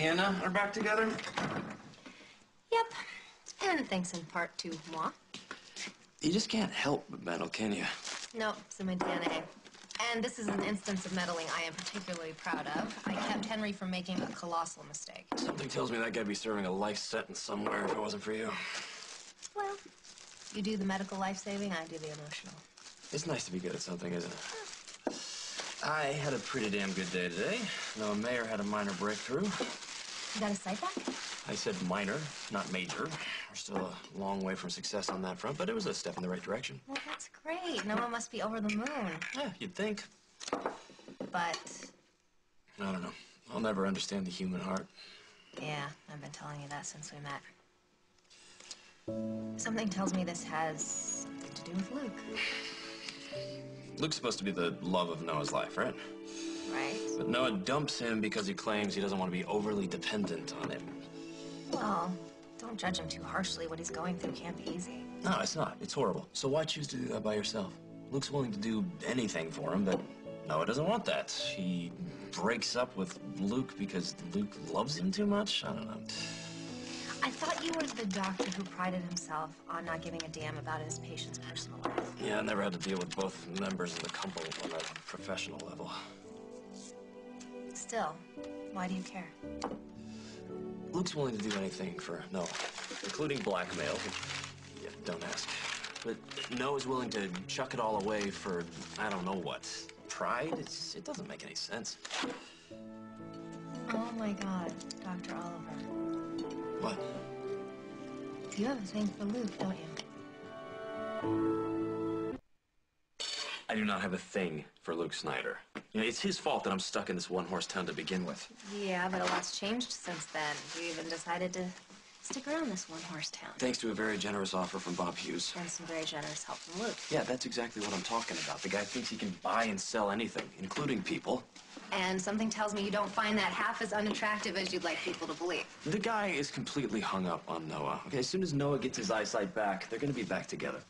Vienna are back together? Yep. And thanks in part to moi. You just can't help but meddle, can you? No, it's in my DNA. And this is an instance of meddling I am particularly proud of. I kept Henry from making a colossal mistake. Something tells me that guy'd be serving a life sentence somewhere if it wasn't for you. Well, you do the medical life-saving, I do the emotional. It's nice to be good at something, isn't it? I had a pretty damn good day today. Noah Mayer had a minor breakthrough. You got a sight back? I said minor, not major. We're still a long way from success on that front, but it was a step in the right direction. Well, that's great. Noah must be over the moon. Yeah, you'd think. But, I don't know. I'll never understand the human heart. yeah, I've been telling you that since we met. Something tells me this has something to do with Luke, Luke's supposed to be the love of Noah's life, right? right? But Noah dumps him because he claims he doesn't want to be overly dependent on him. Well, don't judge him too harshly. What he's going through can't be easy. No, it's not. It's horrible. So why choose to do that by yourself? Luke's willing to do anything for him, but Noah doesn't want that. He breaks up with Luke because Luke loves him too much? I don't know. I thought you were the doctor who prided himself on not giving a damn about his patient's personal life. Yeah, I never had to deal with both members of the couple on a professional level. Still, why do you care? Luke's willing to do anything for Noah, including blackmail. Yeah, don't ask. But Noah's willing to chuck it all away for I don't know what. Pride? It's, it doesn't make any sense. Oh my god. What? You have a thing for Luke, don't you? I do not have a thing for Luke Snyder. You know, it's his fault that I'm stuck in this one-horse town to begin with. Yeah, but a lot's changed since then. You even decided to stick around this one-horse town. Thanks to a very generous offer from Bob Hughes. And some very generous help from Luke. Yeah, that's exactly what I'm talking about. The guy thinks he can buy and sell anything, including people. And something tells me you don't find that half as unattractive as you'd like people to believe. The guy is completely hung up on Noah. Okay, as soon as Noah gets his eyesight back, they're gonna be back together.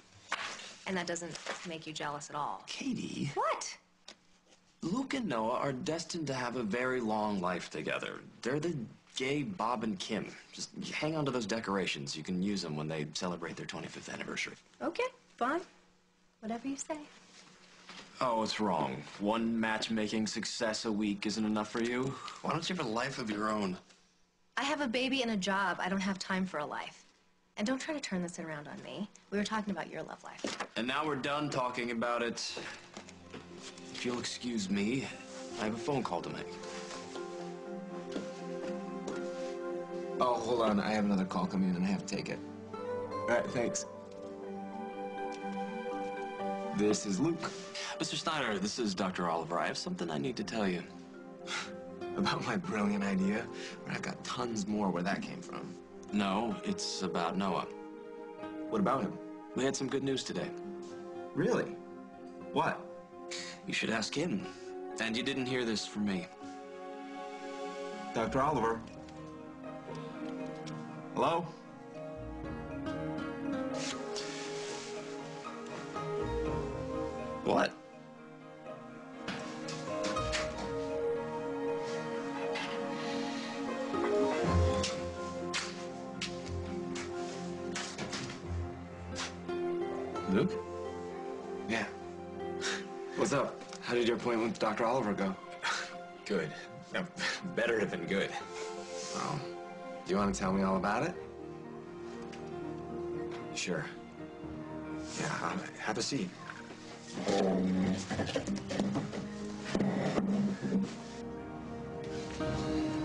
And that doesn't make you jealous at all. Katie, What? Luke and Noah are destined to have a very long life together. They're the gay Bob and Kim. Just hang on to those decorations. You can use them when they celebrate their 25th anniversary. Okay, fine. Whatever you say. Oh, it's wrong. One matchmaking success a week isn't enough for you? Why don't you have a life of your own? I have a baby and a job. I don't have time for a life. And don't try to turn this around on me. We were talking about your love life. And now we're done talking about it. If you'll excuse me, I have a phone call to make. Oh, hold on. I have another call coming in and I have to take it. All right, thanks. This is Luke. Mr. Snyder, this is Dr. Oliver. I have something I need to tell you. About my brilliant idea, but I've got tons more where that came from. No, it's about Noah. What about him? We had some good news today. Really? What? You should ask him. And you didn't hear this from me. Dr. Oliver? Hello? What? Luke? Yeah. What's up? How did your appointment with Dr. Oliver go? Good. Uh, better than good. Oh. Do you want to tell me all about it? Sure. Yeah, have a seat. Thank you.